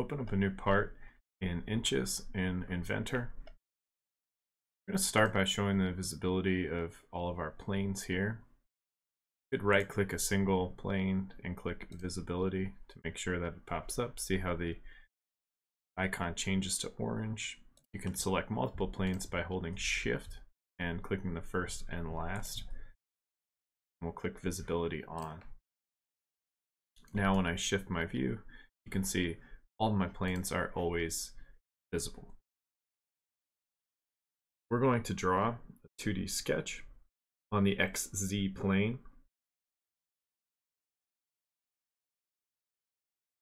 open up a new part in inches in Inventor. I'm going to start by showing the visibility of all of our planes here. You could right click a single plane and click visibility to make sure that it pops up. See how the icon changes to orange. You can select multiple planes by holding shift and clicking the first and last. We'll click visibility on. Now when I shift my view, you can see all my planes are always visible. We're going to draw a 2D sketch on the XZ plane.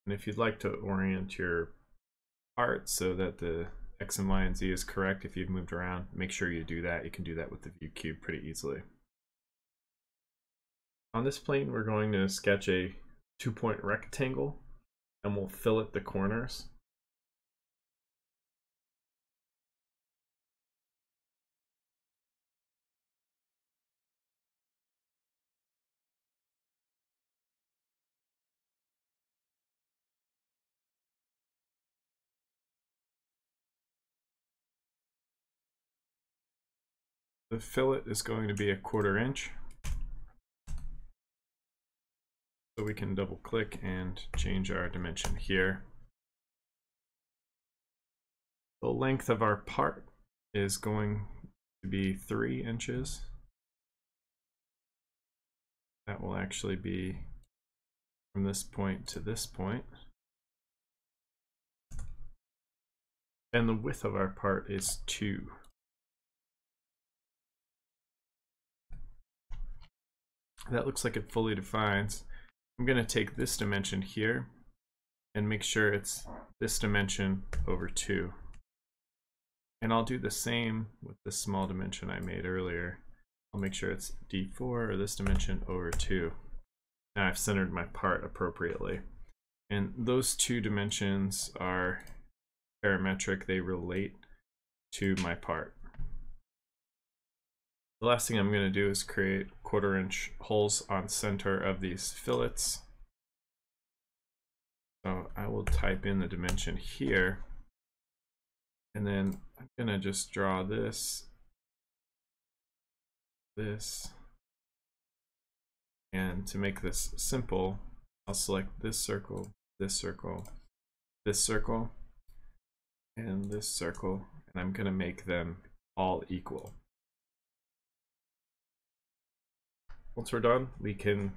And if you'd like to orient your part so that the X and Y and Z is correct if you've moved around, make sure you do that. You can do that with the view cube pretty easily. On this plane, we're going to sketch a two-point rectangle and we'll fillet the corners. The fillet is going to be a quarter inch. So we can double click and change our dimension here. The length of our part is going to be three inches. That will actually be from this point to this point. And the width of our part is two. that looks like it fully defines. I'm going to take this dimension here and make sure it's this dimension over 2. And I'll do the same with the small dimension I made earlier. I'll make sure it's D4 or this dimension over 2. Now I've centered my part appropriately. And those two dimensions are parametric, they relate to my part. The last thing I'm going to do is create quarter inch holes on center of these fillets. So I will type in the dimension here and then I'm going to just draw this, this, and to make this simple, I'll select this circle, this circle, this circle, and this circle, and I'm going to make them all equal. Once we're done, we can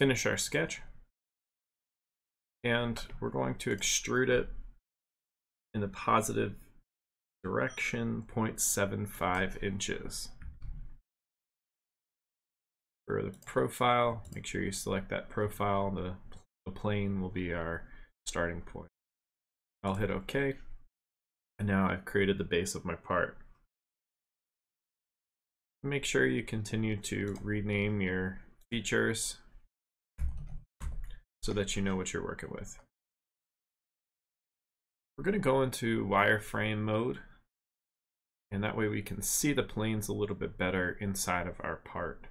finish our sketch. And we're going to extrude it in the positive direction 0.75 inches. For the profile, make sure you select that profile. The, the plane will be our starting point. I'll hit OK. And now I've created the base of my part. Make sure you continue to rename your features so that you know what you're working with. We're going to go into wireframe mode and that way we can see the planes a little bit better inside of our part.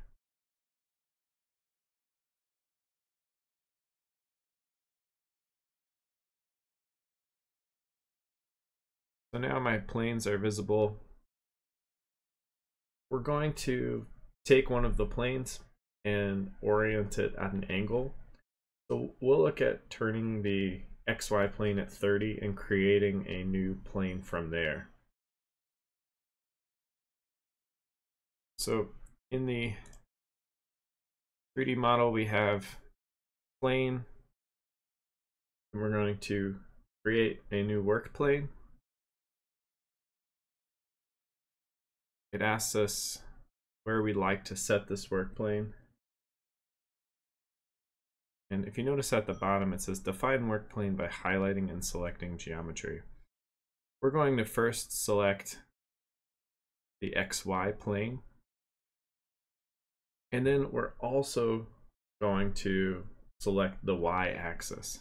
So now my planes are visible we're going to take one of the planes and orient it at an angle. So we'll look at turning the XY plane at 30 and creating a new plane from there. So in the 3D model, we have plane, and we're going to create a new work plane. It asks us where we'd like to set this work plane. And if you notice at the bottom, it says define work plane by highlighting and selecting geometry. We're going to first select the XY plane. And then we're also going to select the Y axis.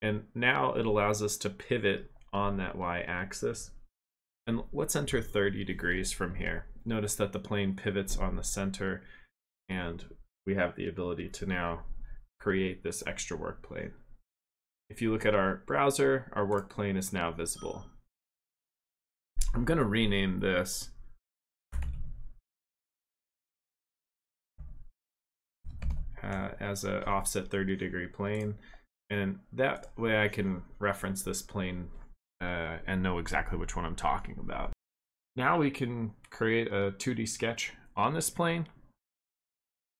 And now it allows us to pivot on that Y axis and let's enter 30 degrees from here. Notice that the plane pivots on the center and we have the ability to now create this extra work plane. if you look at our browser, our work plane is now visible. I'm going to rename this uh, as an offset 30 degree plane. And that way I can reference this plane uh, and know exactly which one I'm talking about. Now we can create a 2D sketch on this plane.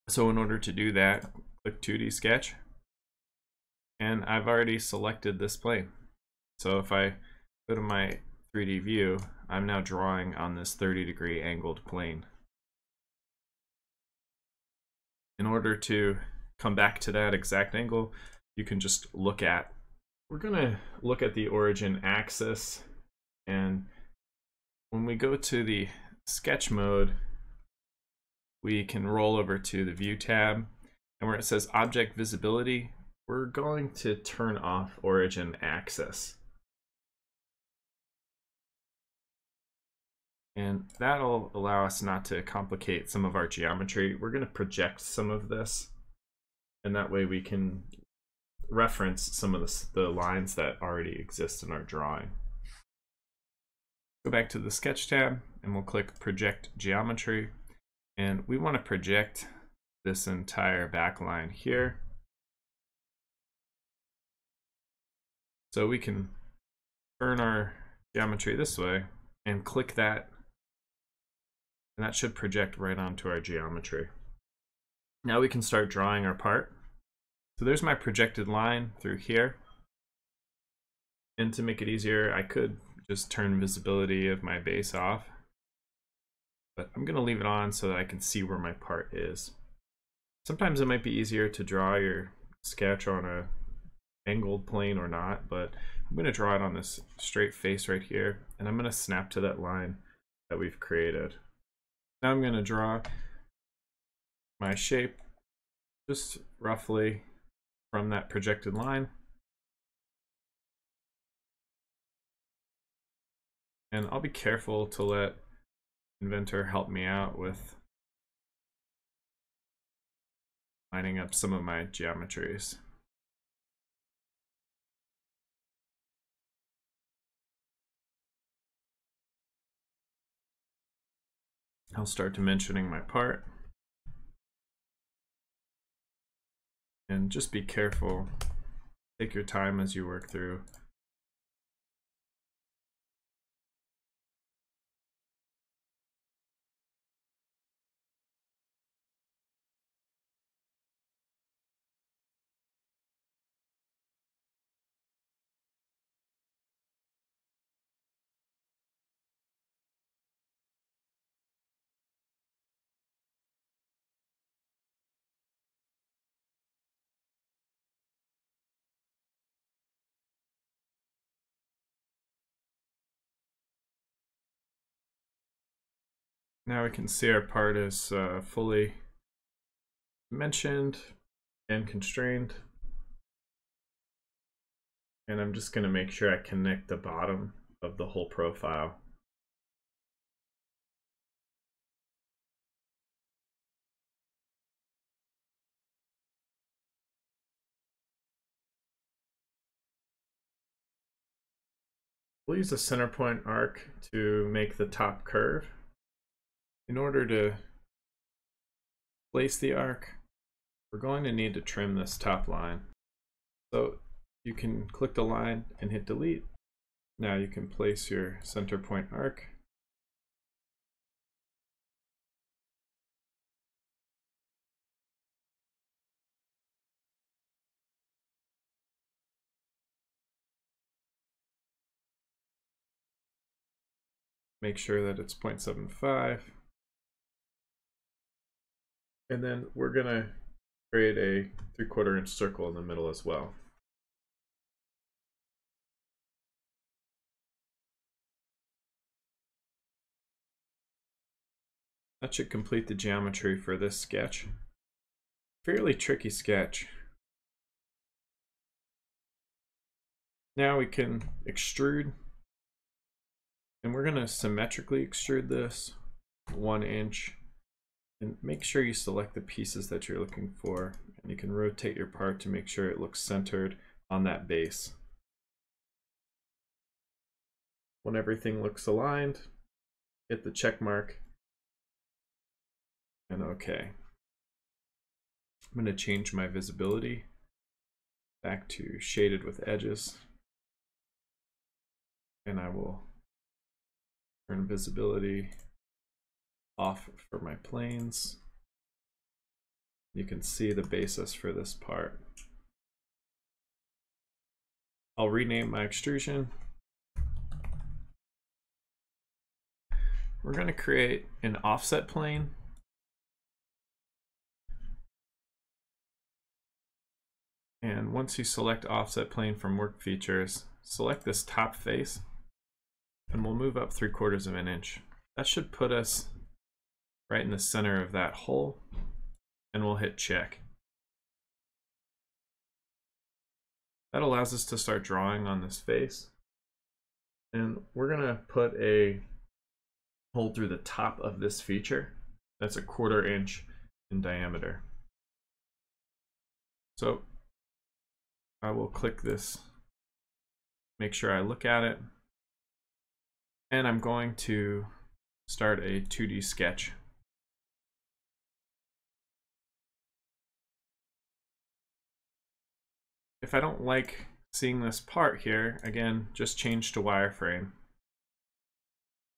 So in order to do that, click 2D sketch. And I've already selected this plane. So if I go to my 3D view, I'm now drawing on this 30 degree angled plane. In order to come back to that exact angle, you can just look at, we're gonna look at the origin axis and when we go to the sketch mode, we can roll over to the view tab and where it says object visibility, we're going to turn off origin axis. And that'll allow us not to complicate some of our geometry. We're going to project some of this, and that way we can reference some of the, the lines that already exist in our drawing. Go back to the Sketch tab, and we'll click Project Geometry. And we want to project this entire back line here. So we can turn our geometry this way and click that and that should project right onto our geometry. Now we can start drawing our part. So there's my projected line through here. And to make it easier, I could just turn visibility of my base off. But I'm going to leave it on so that I can see where my part is. Sometimes it might be easier to draw your sketch on a angled plane or not, but I'm going to draw it on this straight face right here, and I'm going to snap to that line that we've created. Now I'm going to draw my shape just roughly from that projected line. And I'll be careful to let Inventor help me out with lining up some of my geometries. I'll start dimensioning my part. And just be careful. Take your time as you work through. Now we can see our part is uh, fully dimensioned and constrained. And I'm just going to make sure I connect the bottom of the whole profile. We'll use a center point arc to make the top curve in order to place the arc, we're going to need to trim this top line. So you can click the line and hit delete. Now you can place your center point arc. Make sure that it's 0.75. And then we're gonna create a three quarter inch circle in the middle as well. That should complete the geometry for this sketch. Fairly tricky sketch. Now we can extrude and we're going to symmetrically extrude this one inch and make sure you select the pieces that you're looking for. And you can rotate your part to make sure it looks centered on that base. When everything looks aligned, hit the check mark and okay. I'm going to change my visibility back to shaded with edges. And I will turn visibility off for my planes. You can see the basis for this part. I'll rename my extrusion. We're going to create an offset plane. And once you select offset plane from work features, select this top face and we'll move up three quarters of an inch. That should put us right in the center of that hole and we'll hit check. That allows us to start drawing on this face. And we're gonna put a hole through the top of this feature. That's a quarter inch in diameter. So I will click this, make sure I look at it. And I'm going to start a 2D sketch if I don't like seeing this part here, again, just change to wireframe.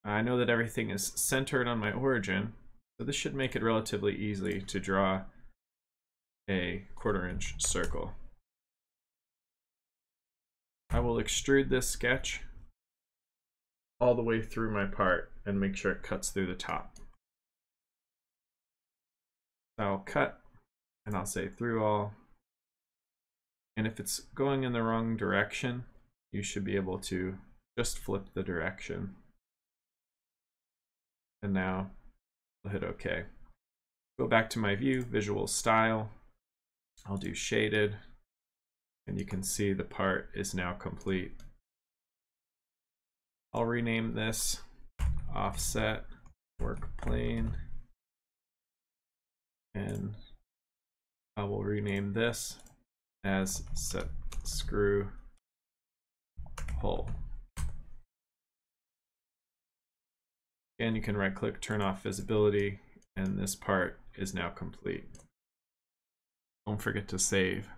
I know that everything is centered on my origin, so this should make it relatively easy to draw a quarter inch circle. I will extrude this sketch all the way through my part and make sure it cuts through the top. I'll cut and I'll say through all and if it's going in the wrong direction, you should be able to just flip the direction. And now I'll hit OK. Go back to my view, visual style. I'll do shaded. And you can see the part is now complete. I'll rename this offset work plane. And I will rename this as set screw hole. Again, you can right click, turn off visibility, and this part is now complete. Don't forget to save.